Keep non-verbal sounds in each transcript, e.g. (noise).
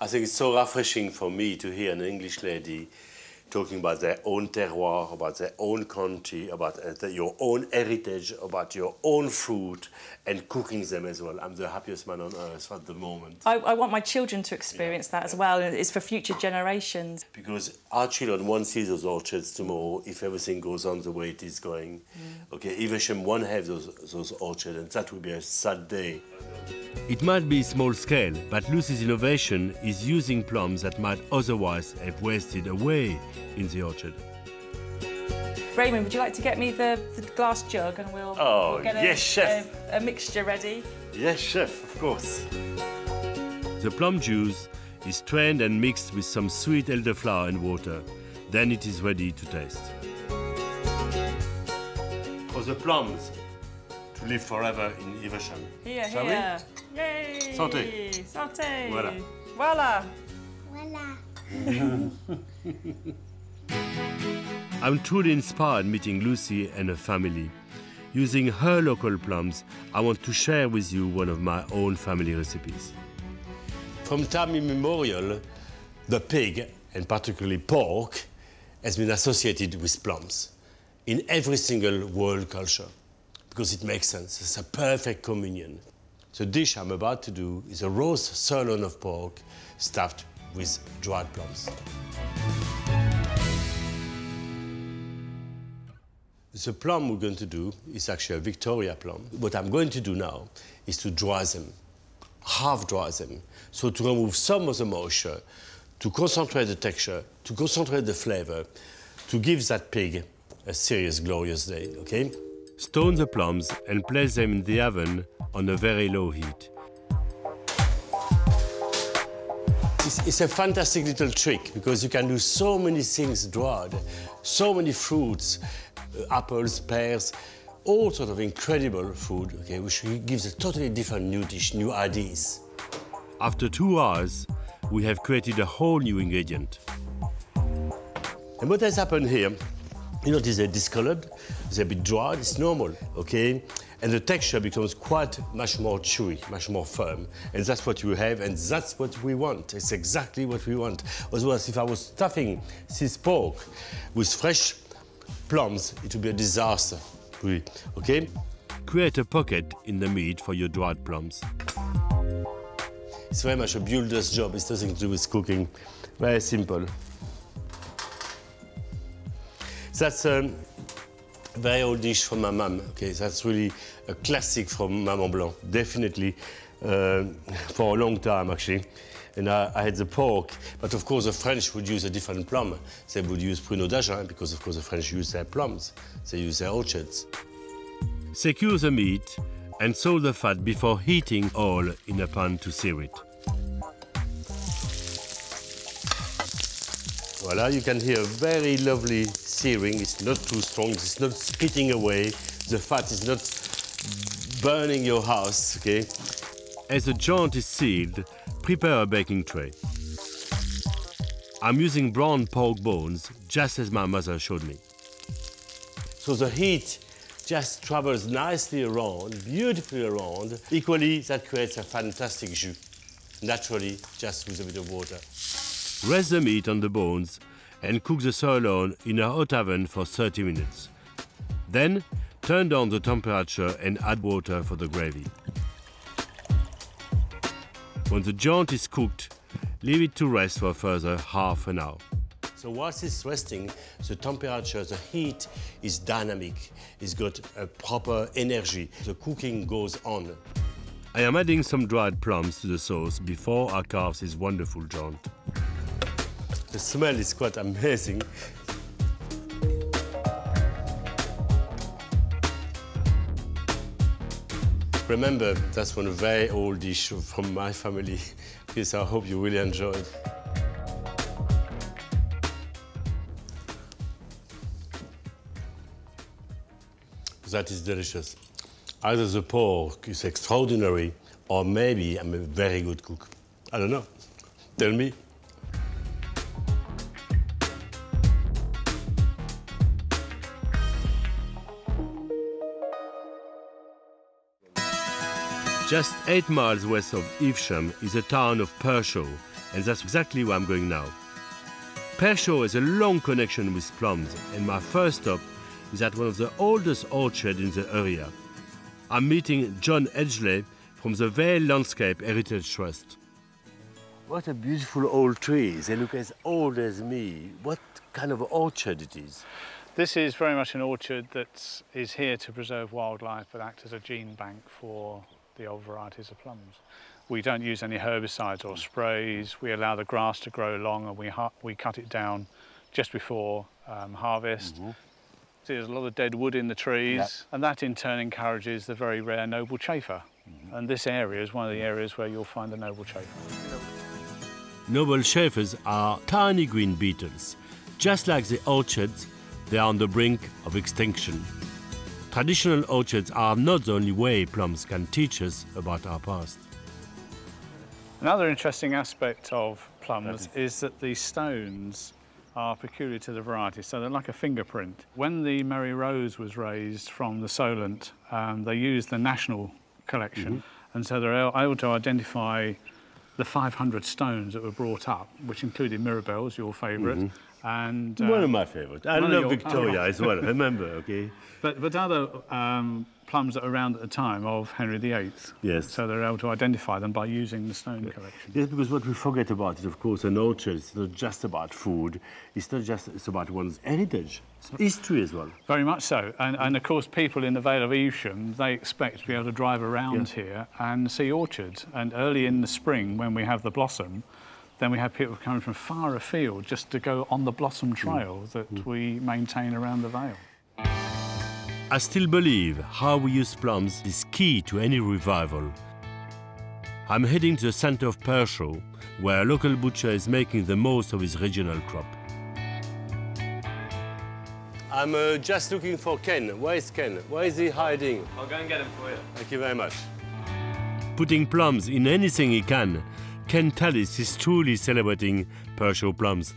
I think it's so refreshing for me to hear an English lady talking about their own terroir, about their own country, about uh, your own heritage, about your own food, and cooking them as well. I'm the happiest man on earth at the moment. I, I want my children to experience yeah. that as well, and it's for future generations. Because our children won't see those orchards tomorrow if everything goes on the way it is going. Mm. Okay, Evesham won't have those, those orchards, and that will be a sad day. It might be small scale, but Lucy's innovation is using plums that might otherwise have wasted away in the orchard. Raymond, would you like to get me the, the glass jug and we'll, oh, we'll get a, yes, chef. A, a mixture ready? Yes, chef, of course. The plum juice is strained and mixed with some sweet elderflower and water. Then it is ready to taste. For the plums, to live forever in Evesham. Here, Shall here. We? Yay! Santé. Santé. Voilà. Voila. Voila. (laughs) I'm truly inspired meeting Lucy and her family. Using her local plums, I want to share with you one of my own family recipes. From time immemorial, the pig, and particularly pork, has been associated with plums in every single world culture because it makes sense. It's a perfect communion. The dish I'm about to do is a roast sirloin of pork stuffed with dried plums. The plum we're going to do is actually a Victoria plum. What I'm going to do now is to dry them, half dry them, so to remove some of the moisture, to concentrate the texture, to concentrate the flavor, to give that pig a serious, glorious day, okay? Stone the plums and place them in the oven on a very low heat. It's, it's, a fantastic little trick because you can do so many things dried, so many fruits, apples, pears, all sort of incredible food, okay, which gives a totally different new dish, new ideas. After two hours, we have created a whole new ingredient. And what has happened here you notice they're discolored, they're a bit dry, it's normal, okay? And the texture becomes quite much more chewy, much more firm. And that's what you have, and that's what we want. It's exactly what we want. Otherwise, if I was stuffing this pork with fresh plums, it will be a disaster, really, okay? Create a pocket in the meat for your dried plums. It's very much a builder's job. It's nothing to do with cooking. Very simple. That's a very old dish from my mum. Okay, that's really a classic from Maman Blanc, definitely uh, for a long time actually. And I, I, had the pork, but of course the French would use a different plum. They would use Pruneau d'Agen because of course the French use their plums. They use their orchards. Secure the meat and salt the fat before heating oil in a pan to sear it. Voila, you can hear a very lovely searing. It's not too strong. It's not spitting away. The fat is not burning your house, okay? As the joint is sealed, prepare a baking tray. I'm using brown pork bones, just as my mother showed me. So the heat just travels nicely around, beautifully around. Equally, that creates a fantastic jus, naturally, just with a bit of water. Rest the meat on the bones and cook the sirloin in a hot oven for 30 minutes. Then, turn down the temperature and add water for the gravy. When the joint is cooked, leave it to rest for a further half an hour. So whilst it's resting, the temperature, the heat is dynamic. It's got a proper energy. The cooking goes on. I am adding some dried plums to the sauce before I carve this wonderful joint. The smell is quite amazing. Remember, that's one very old dish from my family. Please, I hope you really enjoy it. That is delicious. Either the pork is extraordinary, or maybe I'm a very good cook. I don't know. Tell me. Just eight miles west of Evesham is the town of Pershore, and that's exactly where I'm going now. Pershore has a long connection with plums, and my first stop is at one of the oldest orchards in the area. I'm meeting John Edgley from the Vale Landscape Heritage Trust. What a beautiful old tree. They look as old as me. What kind of orchard it is? This is very much an orchard that is here to preserve wildlife but act as a gene bank for the old varieties of plums. We don't use any herbicides or sprays. We allow the grass to grow long and we, we cut it down just before um, harvest. Mm -hmm. See, there's a lot of dead wood in the trees yep. and that in turn encourages the very rare noble chafer. Mm -hmm. And this area is one of the areas where you'll find the noble chafer. Noble chafers are tiny green beetles. Just like the orchards, they are on the brink of extinction. Traditional orchards are not the only way plums can teach us about our past. Another interesting aspect of plums is that the stones are peculiar to the variety, so they're like a fingerprint. When the Mary Rose was raised from the Solent, um, they used the national collection, mm -hmm. and so they're able to identify the 500 stones that were brought up, which included Mirabelle's, your favourite, mm -hmm. and uh, one of my favourites. I love your, Victoria oh, as well. Remember, okay. (laughs) But but other um, plums that were around at the time of Henry VIII. Yes. So they're able to identify them by using the stone collection. Yes, because what we forget about it, of course, an orchard is not just about food. It's not just it's about one's heritage, it's history as well. Very much so. And, and of course, people in the Vale of Evesham, they expect to be able to drive around yeah. here and see orchards. And early in the spring, when we have the blossom, then we have people coming from far afield just to go on the blossom trail mm. that mm. we maintain around the Vale. I still believe how we use plums is key to any revival. I'm heading to the center of Pershore, where a local butcher is making the most of his regional crop. I'm uh, just looking for Ken. Where is Ken? Where is he hiding? I'll go and get him for you. Thank you very much. Putting plums in anything he can, Ken Tallis is truly celebrating Pershore plums.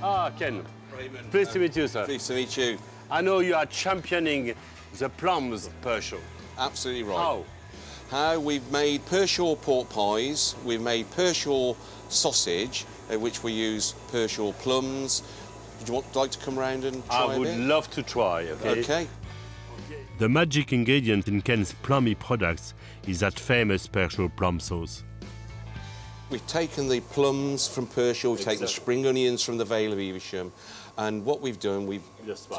Ah, Ken. Raymond. Pleased to meet you, sir. Pleased to meet you. I know you are championing the plums Pershore. Absolutely right. How? How we've made Pershore pork pies, we've made Pershore sausage, in which we use Pershore plums. Would you want, like to come round and try I would love to try, okay? Okay. The magic ingredient in Ken's plummy products is that famous Pershore plum sauce. We've taken the plums from Pershore, we've exactly. taken spring onions from the Vale of Evesham, and what we've done, we've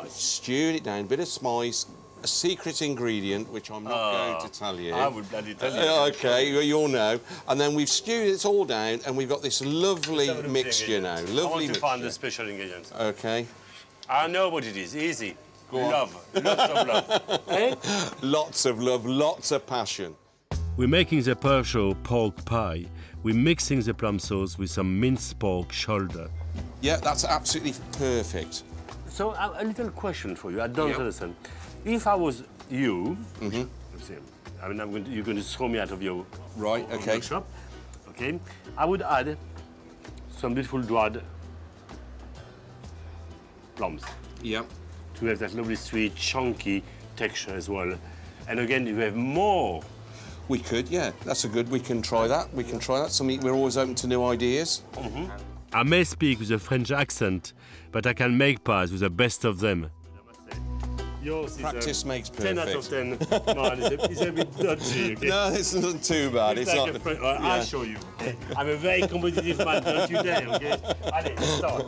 stewed it down, a bit of spice, a secret ingredient, which I'm not oh, going to tell you. I would bloody tell you. Uh, okay, well, you'll know. And then we've stewed it all down, and we've got this lovely mixture now. Lovely I want to mixture. find the special ingredient. Okay. I know what it is. Easy. Go love. Lots of love. (laughs) eh? Lots of love, lots of passion. We're making the Pershore pork pie. We're mixing the plum sauce with some minced pork shoulder. Yeah, that's absolutely perfect. So uh, a little question for you. I don't yep. understand. If I was you, mm -hmm. I mean, going to, you're going to throw me out of your right, okay. shop. Okay, I would add some beautiful dried plums. Yeah. To have that lovely sweet, chunky texture as well. And again, you have more. We could, yeah. That's a good. We can try that. We can try that. Something we're always open to new ideas. Mm -hmm. I may speak with a French accent, but I can make pies with the best of them. Yours Practice makes perfect. 10 out of 10. Mine is a, it's a bit dodgy, (laughs) okay? No, it's not too bad. It's, it's like not... Fr- yeah. I'll show you, okay? I'm a very competitive man, don't you dare, okay? Allez, start.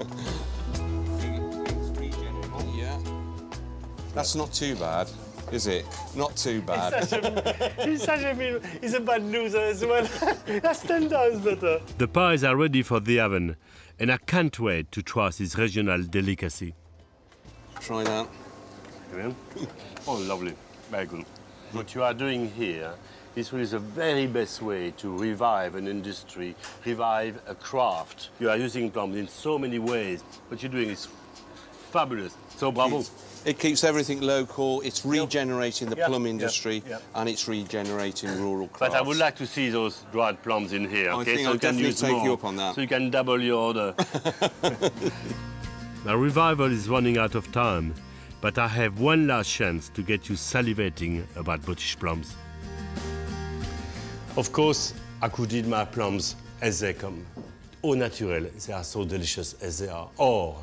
Yeah. That's not too bad is it? Not too bad. He's such a, he's such a, he's a bad loser as well. (laughs) That's 10 times better. The pies are ready for the oven, and I can't wait to try this regional delicacy. Try that. (laughs) oh, lovely. Very good. What you are doing here this is the very best way to revive an industry, revive a craft. You are using plums in so many ways. What you're doing is fabulous. So bravo. It's it keeps everything local, it's regenerating the yep. plum industry, yep. Yep. and it's regenerating rural crafts. But I would like to see those dried plums in here, okay? I think so I'll definitely take more, you up on that. So you can double your order. (laughs) the revival is running out of time, but I have one last chance to get you salivating about British plums. Of course, I could eat my plums as they come. au naturel. They are so delicious as they are. Or,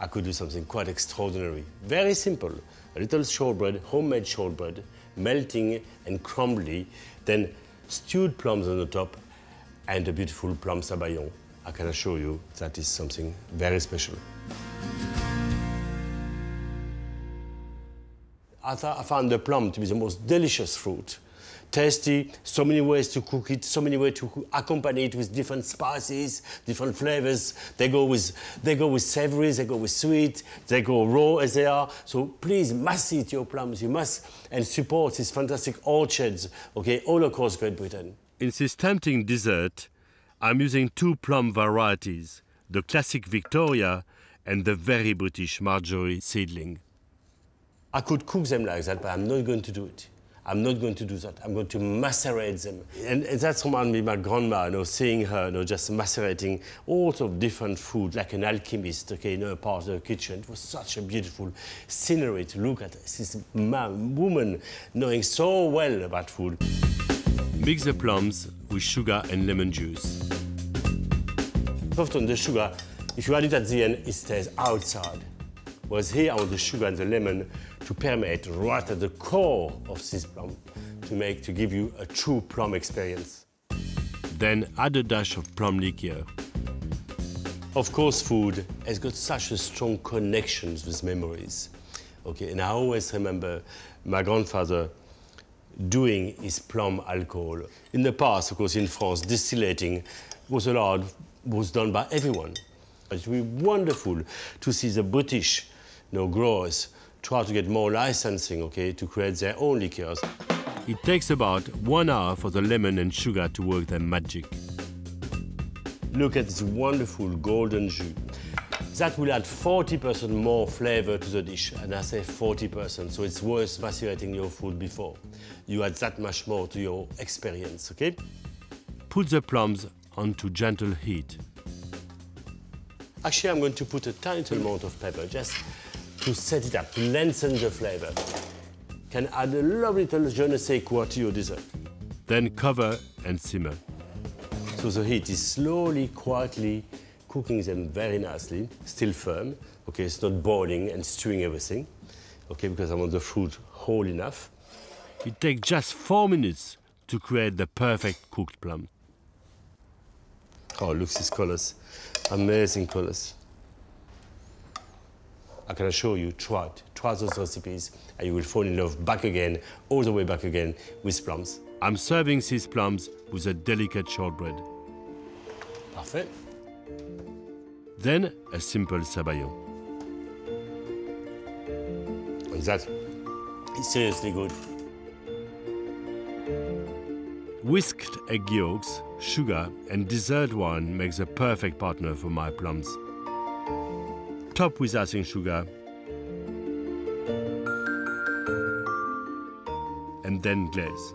I could do something quite extraordinary. Very simple. A little shortbread, homemade shortbread, melting and crumbly, then stewed plums on the top, and a beautiful plum sabayon. I can assure you that is something very special. I, I found the plum to be the most delicious fruit tasty, so many ways to cook it, so many ways to accompany it with different spices, different flavors. They go with, they go with savory, they go with sweet, they go raw as they are. So please must eat your plums. You must and support these fantastic orchards, okay, all across Great Britain. In this tempting dessert, I'm using two plum varieties, the classic Victoria and the very British Marjorie seedling. I could cook them like that, but I'm not going to do it. I'm not going to do that. I'm going to macerate them. And, and that's reminded me my grandma, you know, seeing her, you know, just macerating all sorts of different food, like an alchemist, okay, in her part of the kitchen. It was such a beautiful scenery to look at. This man, woman knowing so well about food. Mix the plums with sugar and lemon juice. Often the sugar, if you add it at the end, it stays outside. Whereas here I want the sugar and the lemon to permeate right at the core of this plum to make, to give you a true plum experience. Then add a dash of plum liqueur. Of course, food has got such a strong connections with memories. Okay, and I always remember my grandfather doing his plum alcohol. In the past, of course, in France, distillating was allowed, was done by everyone. It would be wonderful to see the British you know, growers try to get more licensing, okay, to create their own liqueurs. It takes about one hour for the lemon and sugar to work their magic. Look at this wonderful golden jus. That will add 40% more flavor to the dish, and I say 40%, so it's worth macerating your food before. You add that much more to your experience, okay? Put the plums onto gentle heat. Actually, I'm going to put a tiny amount of pepper, just to set it up, to lengthen the flavor. Can add a lovely little je ne sais quoi to your dessert. Then cover and simmer. So the heat is slowly, quietly cooking them very nicely, still firm. Okay, it's not boiling and stewing everything. Okay, because I want the fruit whole enough. It takes just four minutes to create the perfect cooked plum. Oh, look these colors. Amazing colors. I can assure you, try it. Try those recipes and you will fall in love back again, all the way back again with plums. I'm serving these plums with a delicate shortbread. Parfait. Then a simple sabayon. And that is seriously good. Whisked egg yolks, sugar and dessert wine makes a perfect partner for my plums top with icing sugar, and then glaze.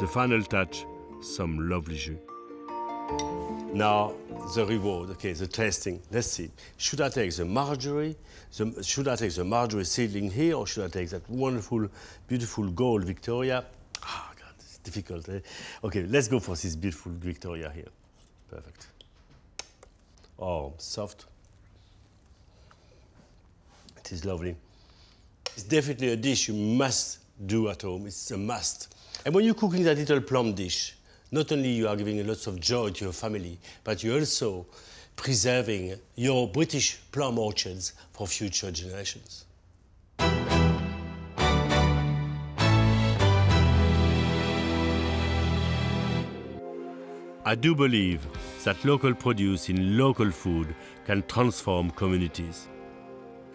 The final touch, some lovely jus. Now, the reward, okay, the tasting. Let's see. Should I take the marjorie? The, should I take the marjorie seedling here, or should I take that wonderful, beautiful gold Victoria? Difficult. Eh? Okay, let's go for this beautiful Victoria here. Perfect. Oh, soft. It is lovely. It's definitely a dish you must do at home. It's a must. And when you're cooking that little plum dish, not only you are giving lots of joy to your family, but you're also preserving your British plum orchards for future generations. I do believe that local produce in local food can transform communities.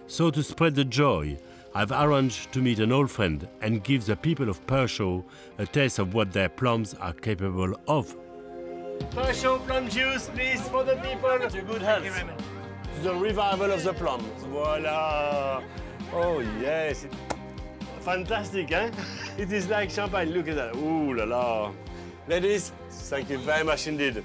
So to spread the joy, I've arranged to meet an old friend and give the people of Pershore a taste of what their plums are capable of. Pershore plum juice, please, for the people. To good health. To the revival of the plums. Voila. Oh, yes. Fantastic, eh? (laughs) it is like champagne. Look at that. Ooh la la. Ladies, thank you very much indeed.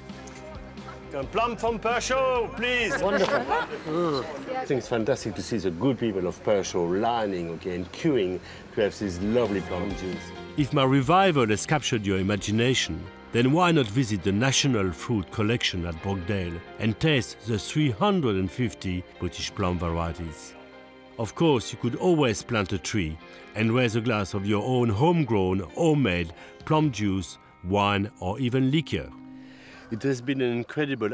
A plum from Pershore, please. Wonderful. (laughs) I think it's fantastic to see the good people of Pershore lining, okay, and queuing to have these lovely plum juice. If my revival has captured your imagination, then why not visit the National Fruit Collection at Brogdale and taste the 350 British plum varieties? Of course, you could always plant a tree and raise a glass of your own homegrown, homemade plum juice, wine, or even liquor. It has been an incredible